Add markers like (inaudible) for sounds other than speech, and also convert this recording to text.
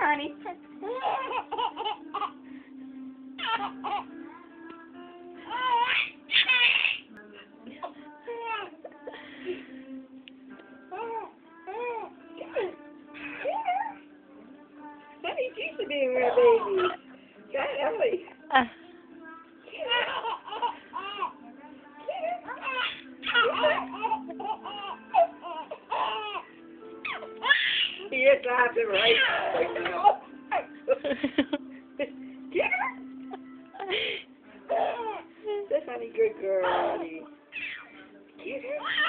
honey. Honey, she's a being my baby. God, Ellie. He is right. (laughs) Get her. Honey, good girl, honey. Get her.